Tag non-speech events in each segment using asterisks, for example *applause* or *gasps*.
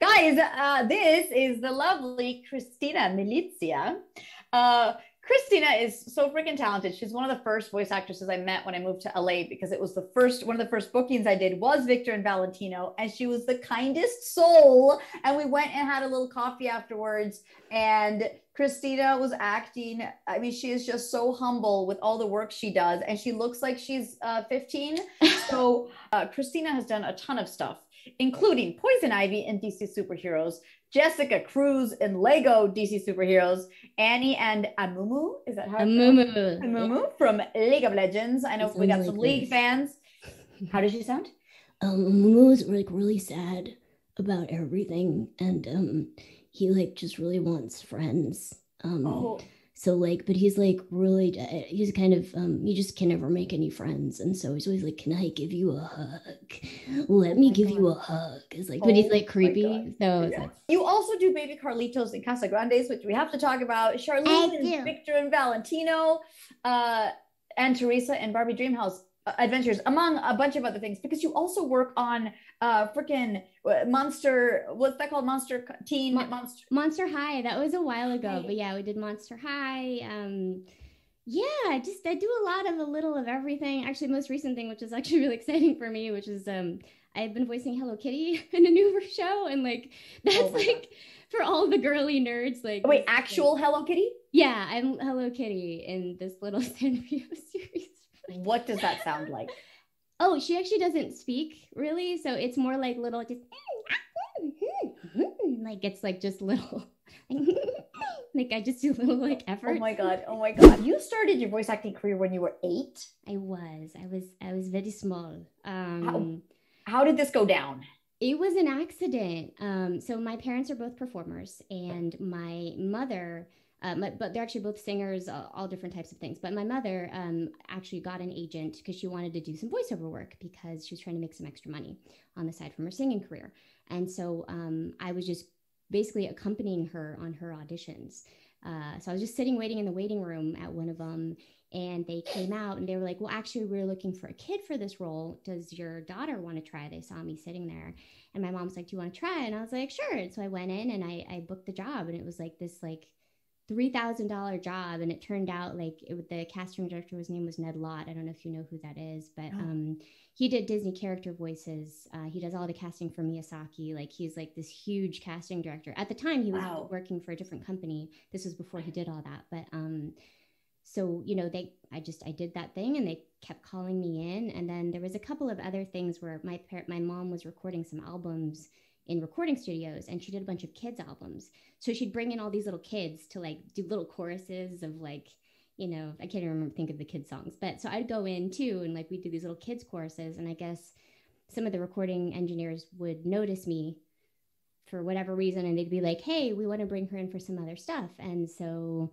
Guys, uh, this is the lovely Cristina Milizia. Uh, Cristina is so freaking talented. She's one of the first voice actresses I met when I moved to LA because it was the first one of the first bookings I did was Victor and Valentino, and she was the kindest soul. And we went and had a little coffee afterwards. And Cristina was acting. I mean, she is just so humble with all the work she does, and she looks like she's uh, 15. *laughs* so uh, Cristina has done a ton of stuff including Poison Ivy in DC Superheroes, Jessica Cruz in Lego DC Superheroes, Annie and Amumu. Is that how? Amumu. Amumu from League of Legends. I know we got some League fans. *laughs* How does she sound? Um, Amumu is like really sad about everything, and um, he like just really wants friends. Um, oh so like but he's like really uh, he's kind of um he just can never make any friends. And so he's always like can i give you a hug? Let me oh give God. you a hug it's like oh but he's oh like creepy. So yeah. you also do baby carlitos and casagrandes which we have to talk about. Charlene and victor and valentino uh and teresa and barbie dreamhouse adventures among a bunch of other things because you also work on uh freaking monster what's that called? Monster teen Mon- monster monster high that was a while ago but yeah we did monster high um yeah just i do a lot of a little of everything. Actually most recent thing which is actually *laughs* really exciting for me which is um i've been voicing hello kitty *laughs* in a new show and like *laughs* that's oh like God. for all the girly nerds like wait actual like, hello kitty? Yeah i'm hello kitty in this little Sanrio series what does that sound like? Oh, she actually doesn't speak really, so it's more like little just *laughs* like it's like just little *laughs* like I just do little like effort. Oh my god! Oh my god! You started your voice acting career when you were eight. I was. I was. I was very small. Um, how, how did this go down? It was an accident. Um, so my parents are both performers, and my mother uh, but they're actually both singers, uh, all different types of things. But my mother um, actually got an agent because she wanted to do some voiceover work because she was trying to make some extra money on the side from her singing career. And so um, I was just basically accompanying her on her auditions. Uh, so I was just sitting waiting in the waiting room at one of them, and they came out and they were like, "Well, actually, we're looking for a kid for this role. Does your daughter want to try?" They saw me sitting there, and my mom's like, "Do you want to try?" And I was like, "Sure." And so I went in and I, I booked the job, and it was like this like $3000 job and it turned out like it, the casting director his name was ned lott. I don't know if you know who that is but oh. um, he did disney character voices. Uh, he does all the casting for miyazaki. Like he's like this huge casting director. At the time he was wow. working for a different company. This was before he did all that but um, so you know they i just i did that thing and they kept calling me in and then there was a couple of other things where my par- my mom was recording some albums in recording studios and she did a bunch of kids albums. So she'd bring in all these little kids to like do little choruses of like you know i can't even remember think of the kids songs. But so i'd go in too and like we'd do these little kids choruses and i guess some of the recording engineers would notice me for whatever reason and they'd be like hey we want to bring her in for some other stuff. And so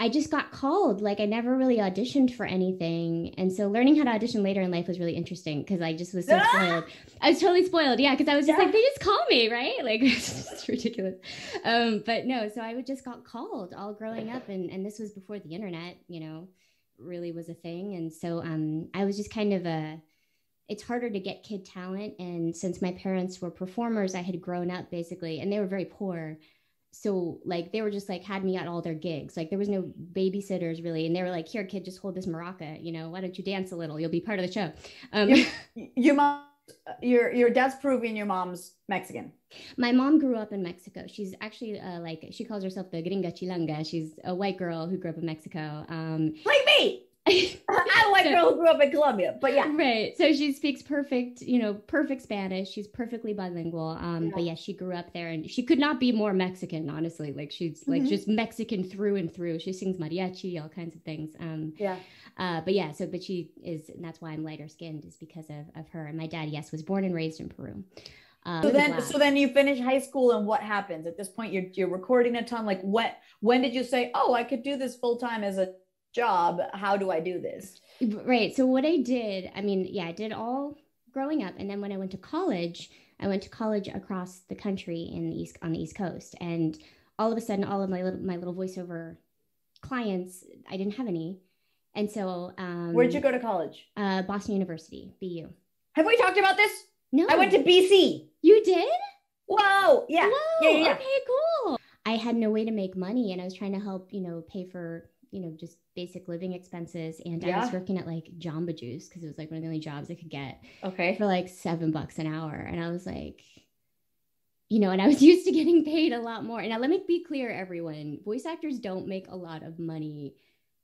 I just got called. Like I never really auditioned for anything. And so learning how to audition later in life was really interesting because I just was so *laughs* spoiled. I was totally spoiled. Yeah. Cause I was just yeah. like, they just call me, right? Like *laughs* it's ridiculous. Um, but no, so I would just got called all growing up and, and this was before the internet, you know, really was a thing. And so um I was just kind of a it's harder to get kid talent. And since my parents were performers, I had grown up basically and they were very poor so like they were just like had me at all their gigs. Like there was no babysitters really. And they were like here kid just hold this maraca you know? Why don't you dance a little? You'll be part of the show. Um, your, *laughs* your mom your your dad's peruvian your mom's mexican. My mom grew up in mexico. She's actually uh, like she calls herself the gringa chilanga. She's a white girl who grew up in mexico um like me *laughs* So, girl who grew up in Colombia, but yeah. Right. So she speaks perfect, you know, perfect Spanish. She's perfectly bilingual. Um, yeah. but yeah, she grew up there and she could not be more Mexican, honestly. Like she's mm-hmm. like just Mexican through and through. She sings mariachi, all kinds of things. Um, yeah. Uh, but yeah, so but she is and that's why I'm lighter skinned, is because of, of her. And my dad, yes, was born and raised in Peru. Um, so then, so then you finish high school, and what happens at this point? You're you're recording a ton. Like, what? When did you say, "Oh, I could do this full time as a job how do i do this? Right. So what i did i mean yeah i did all growing up. And then when i went to college i went to college across the country in the east on the east coast. And all of a sudden all of my little my little voiceover clients i didn't have any. And so um where did you go to college? Uh boston university bu have we talked about this? No. I went to bc you did? Whoa. Yeah. Whoa. Yeah, yeah, yeah. Okay, cool. I had no way to make money and I was trying to help, you know, pay for, you know, just basic living expenses. And I was working at like Jamba Juice because it was like one of the only jobs I could get Okay. for like seven bucks an hour. And I was like, you know, and I was *laughs* used to getting paid a lot more. And now let me be clear, everyone voice actors don't make a lot of money.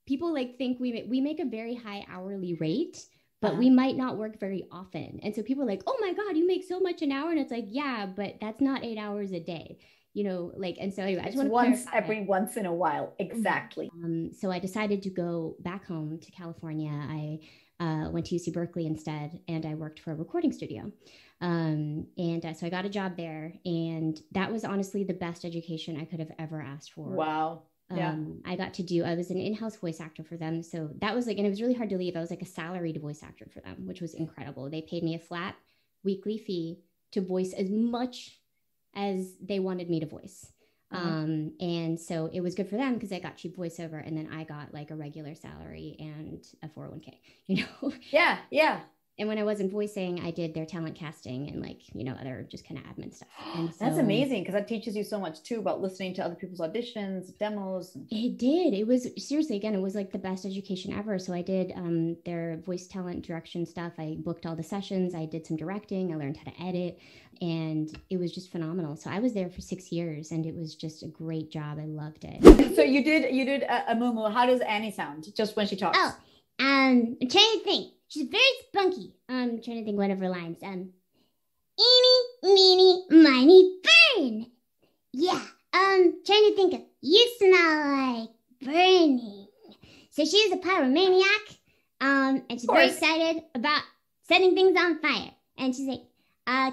People like think we make, we make a very high hourly rate, but Uh-huh. we might not work very often. And so people are like, oh my God, you make so much an hour. And it's like, yeah, but that's not eight hours a day, you know, like, and so anyway, I just want to once clarify. every once in a while. Exactly. Um, so I decided to go back home to California. I uh, went to UC Berkeley instead, and I worked for a recording studio. Um, and uh, so I got a job there, and that was honestly the best education I could have ever asked for. Wow. Yeah. Um, I got to do, I was an in house voice actor for them. So that was like, and it was really hard to leave. I was like a salaried voice actor for them, which was incredible. They paid me a flat weekly fee to voice as much as they wanted me to voice. Uh-huh. Um, and so it was good for them because I got cheap voiceover and then I got like a regular salary and a 401k, you know? Yeah. Yeah. And when I wasn't voicing, I did their talent casting and like, you know, other just kind of admin stuff. And *gasps* That's amazing because that teaches you so much too about listening to other people's auditions, demos. It did. It was seriously again. It was like the best education ever. So I did um, their voice talent direction stuff. I booked all the sessions. I did some directing. I learned how to edit, and it was just phenomenal. So I was there for six years, and it was just a great job. I loved it. *laughs* So you did you did a, a moo How does Annie sound just when she talks? Oh, um, trying to think. She's very spunky. Um, I'm trying to think one of her lines. Um, eeny, meeny, miny, burn. Yeah. Um, trying to think of you smell like burning. So she's a pyromaniac. Um, and she's very excited about setting things on fire. And she's like, uh,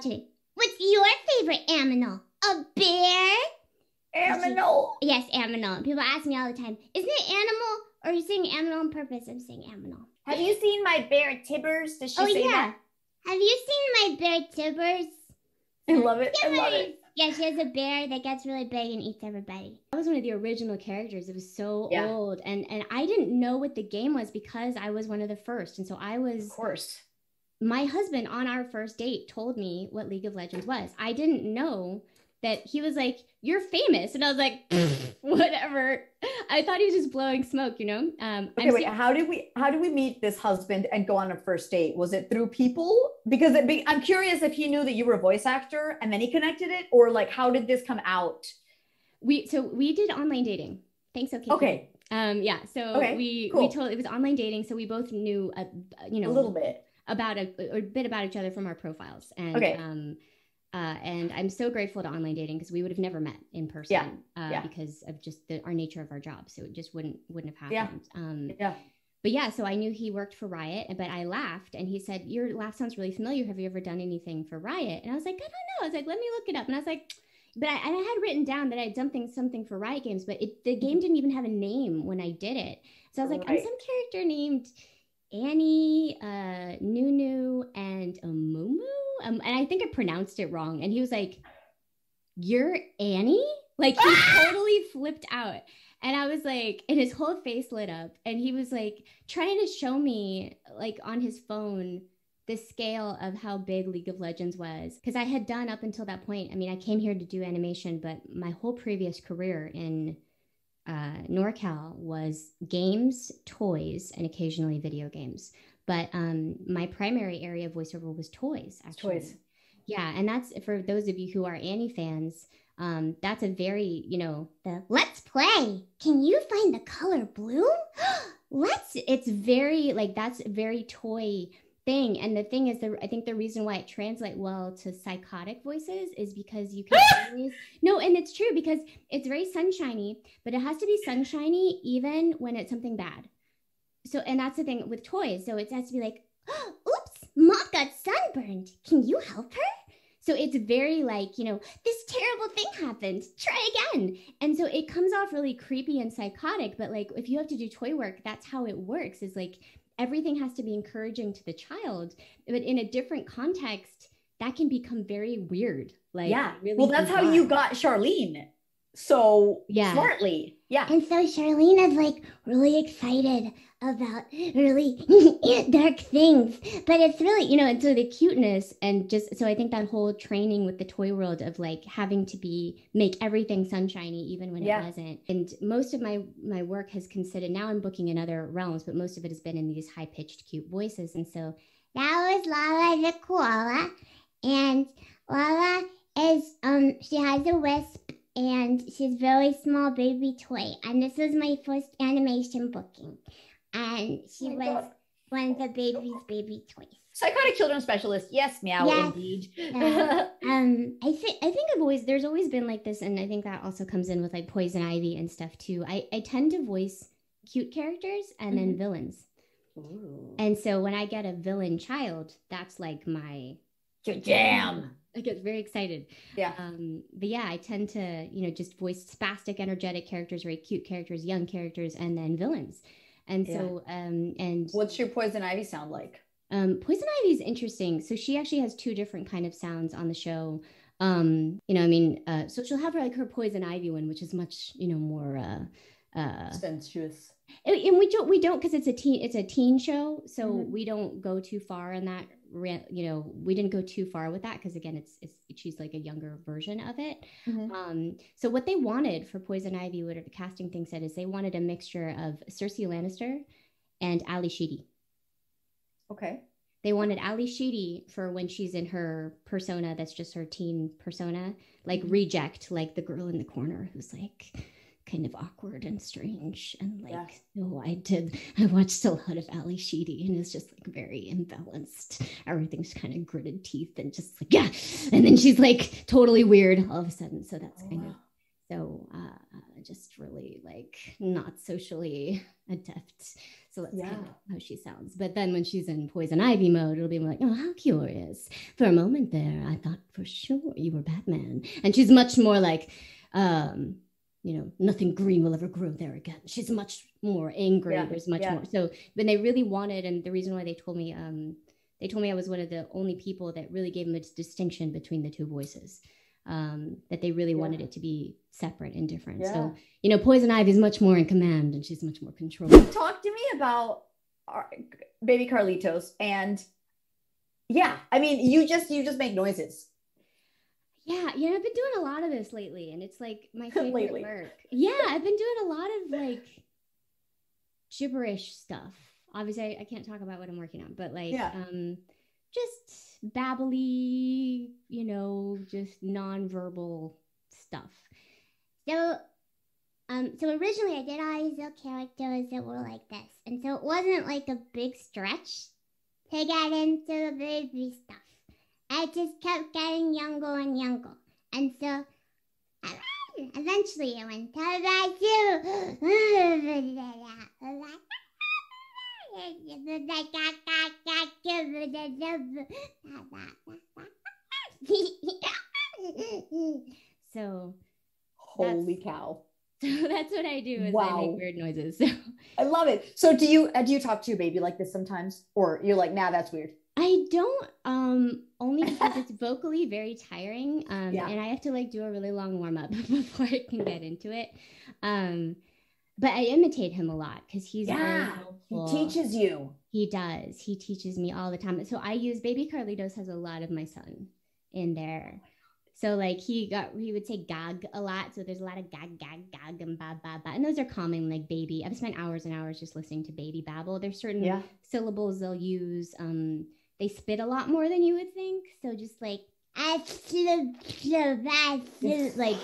what's your favorite animal? A bear? Aminal. Yes, aminal. People ask me all the time, isn't it animal? Or are you saying aminal on purpose? I'm saying aminal. Have you seen my bear Tibbers? Does she Oh say yeah. that? Have you seen my bear Tibbers? I love it. I love it. Yeah, she has a bear that gets really big and eats everybody. That was one of the original characters. It was so Yeah. old, and and I didn't know what the game was because I was one of the first, and so I was. Of course. My husband on our first date told me what League of Legends was. I didn't know that he was like, "You're famous," and I was like, *laughs* "Whatever." I thought he was just blowing smoke, you know. Um, Okay, I'm wait. so- How did we how did we meet this husband and go on a first date? Was it through people? Because it be, I'm curious if he knew that you were a voice actor and then he connected it, or like how did this come out? we so we did online dating. Thanks, okay. Okay, Um, yeah. So Okay, we we told it was online dating, so we both knew, a, you know, a little bit. about a, a bit about each other from our profiles, and Okay. um, uh, and I'm so grateful to online dating because we would have never met in person, Yeah, uh, yeah. because of just the, our nature of our job, so it just wouldn't wouldn't have Yeah. happened. Um, Yeah. but yeah, so I knew he worked for Riot, but I laughed, and he said, "Your laugh sounds really familiar. Have you ever done anything for Riot?" And I was like, "I don't know." I was like, "Let me look it up," and I was like. But I, I had written down that I had done things, something for Riot Games, but it, the game didn't even have a name when I did it. So I was like, I'm some character named Annie, uh, Nunu, and Amumu. Um, and I think I pronounced it wrong. And he was like, You're Annie? Like he *laughs* totally flipped out. And I was like, and his whole face lit up. And he was like trying to show me, like on his phone, the scale of how big League of Legends was. Because I had done up until that point, I mean, I came here to do animation, but my whole previous career in uh, NorCal was games, toys, and occasionally video games. But um, my primary area of voiceover was toys, actually. Toys. Yeah, and that's for those of you who are Annie fans. Um, that's a very, you know, the let's play. Can you find the color blue? *gasps* let's. It's very like that's a very toy thing. And the thing is, the I think the reason why it translates well to psychotic voices is because you can *laughs* always no, and it's true because it's very sunshiny, but it has to be sunshiny even when it's something bad. So, and that's the thing with toys. So it has to be like, oh, *gasps* oops, mom got sunburned. Can you help her? So it's very like, you know, this terrible thing happened. Try again. And so it comes off really creepy and psychotic. But like, if you have to do toy work, that's how it works. Is like everything has to be encouraging to the child. But in a different context, that can become very weird. Like, yeah. really well, that's how you got Charlene. So Yeah. smartly. Yeah. And so Charlene is like really excited about really *laughs* dark things. But it's really, you know, and so the cuteness and just so I think that whole training with the toy world of like having to be make everything sunshiny even when Yeah. it wasn't. And most of my my work has considered now I'm booking in other realms, but most of it has been in these high pitched cute voices. And so That was Lala the koala. And Lala is um she has a wisp and she's very small baby toy. And this was my first animation booking. And she Oh was God. one of the baby's baby toys. Psychotic children specialist. Yes, meow, Yes. indeed. Yeah. *laughs* Um, I think I think I've always there's always been like this, and I think that also comes in with like Poison Ivy and stuff too. I I tend to voice cute characters and then Mhm. villains, Ooh. and so when I get a villain child, that's like my jam. I get very excited. Yeah. Um, but yeah, I tend to you know just voice spastic, energetic characters, very cute characters, young characters, and then villains. And so um and What's your poison ivy sound like? Um, Poison Ivy is interesting. So she actually has two different kind of sounds on the show. Um, you know, I mean, uh, so she'll have her, like her Poison Ivy one, which is much, you know, more. Uh, uh, Sensuous. and, and we don't, we don't, because it's a teen, it's a teen show, so Mhm. we don't go too far in that. Ra- You know, we didn't go too far with that because again, it's, it's she's like a younger version of it. Mhm. Um, so what they wanted for Poison Ivy, what the casting thing said, is they wanted a mixture of Cersei Lannister and Ally Sheedy Okay. they wanted Ally Sheedy for when she's in her persona that's just her teen persona, like Mhm. reject, like the girl in the corner who's like kind of awkward and strange and like Yeah. oh I did I watched a lot of Ally Sheedy and it's just like very imbalanced. Everything's kind of gritted teeth and just like yeah, and then she's like totally weird all of a sudden. So that's Oh, kind of so uh, just really like not socially adept. So that's kind of how she sounds. But then when she's in poison ivy mode, it'll be like, oh, how curious. For a moment there, I thought for sure you were Batman. And she's much more like, um, you know, nothing green will ever grow there again. She's much more angry. Yeah, There's much yeah. more. So when they really wanted, and the reason why they told me, um, they told me I was one of the only people that really gave them a distinction between the two voices. Um, that they really Yeah. wanted it to be separate and different. So, you know, Poison Ivy is much more in command and she's much more controlled. Talk to me about our, baby Carlitos and yeah, I mean, you just you just make noises. Yeah, yeah, I've been doing a lot of this lately, and it's like my *laughs* favorite work. Yeah, I've been doing a lot of like gibberish stuff. Obviously, I, I can't talk about what I'm working on, but like, Yeah. um, just babbly, you know, just nonverbal stuff. So, um, so originally I did all these little characters that were like this, and so it wasn't like a big stretch to get into the baby stuff. I just kept getting younger and younger, and so eventually I went to So, Holy cow. *laughs* so that's what I do. Is I make weird noises. So. *laughs* I love it. So do you uh, do you talk to your baby like this sometimes or you're like, "Nah, that's weird." I don't um only because it's *laughs* vocally very tiring um Yeah. and I have to like do a really long warm up *laughs* before I can get into it. Um but I imitate him a lot because he's Yeah. He teaches you. He does. He teaches me all the time. So I use baby Carlitos has a lot of my son in there. So like he got he would say gag a lot. So there's a lot of gag gag gag and ba ba ba. And those are common like baby. I've spent hours and hours just listening to baby babble. There's certain Yeah. syllables they'll use. Um they spit a lot more than you would think. So just like like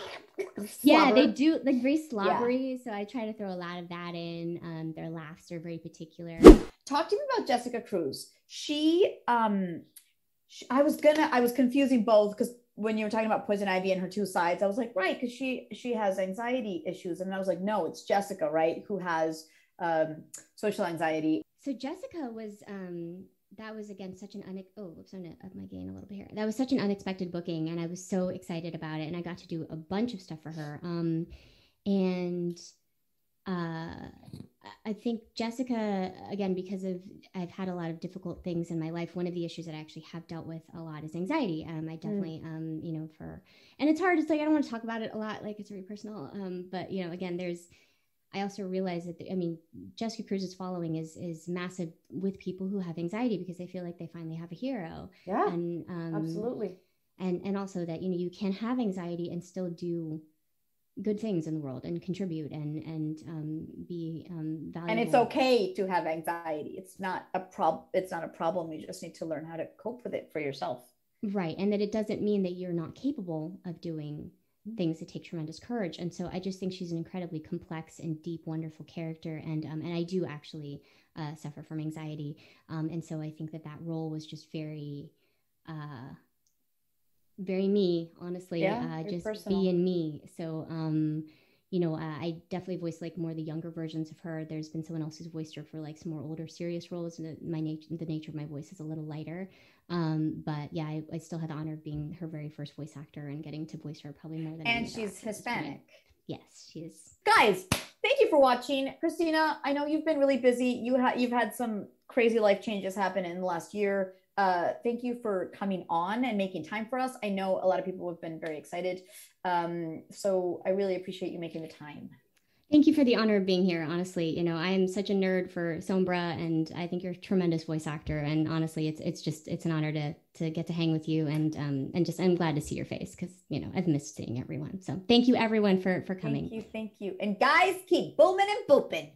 yeah, they do like very slobbery. So I try to throw a lot of that in. Um their laughs are very particular. Talk to me about Jessica Cruz. She um sh I was gonna I was confusing both because when you were talking about Poison Ivy and her two sides, I was like, right, because she she has anxiety issues. And I was like, no, it's Jessica, right? Who has um social anxiety. So Jessica was um that was again such an unex oh whoops I'm gonna up my gain a little bit here. That was such an unexpected booking and I was so excited about it and I got to do a bunch of stuff for her. Um and uh I think Jessica again because of I've had a lot of difficult things in my life. One of the issues that I actually have dealt with a lot is anxiety. Um I definitely um you know for and it's hard it's like I don't want to talk about it a lot like it's very personal um but you know again there's I also realize that, the, I mean, Jessica Cruz's following is is massive with people who have anxiety because they feel like they finally have a hero. Yeah, and um, absolutely. And and also that you know you can have anxiety and still do good things in the world and contribute and and um, be um, valuable. And it's okay to have anxiety. It's not a problem. It's not a problem. You just need to learn how to cope with it for yourself. Right, and that it doesn't mean that you're not capable of doing things that take tremendous courage. And so I just think she's an incredibly complex and deep, wonderful character. And um, and I do actually uh, suffer from anxiety. Um, and so I think that that role was just very. Uh, very me, honestly. Yeah, uh, just personal. being me. So, um, you know, uh, I definitely voice like more the younger versions of her. There's been someone else who's voiced her for like some more older, serious roles. And my nature, the nature of my voice is a little lighter. Um, but yeah, I, I, still had the honor of being her very first voice actor and getting to voice her probably more than. And she's Hispanic. Yes, she is. Guys, thank you for watching, Cristina. I know you've been really busy. You had you've had some crazy life changes happen in the last year uh, thank you for coming on and making time for us. I know a lot of people have been very excited. Um, so I really appreciate you making the time. Thank you for the honor of being here. Honestly, you know, I am such a nerd for Sombra, and I think you're a tremendous voice actor. And honestly, it's it's just it's an honor to to get to hang with you, and um and just I'm glad to see your face because you know I've missed seeing everyone. So thank you everyone for for coming. Thank you, thank you, and guys, keep booming and booping.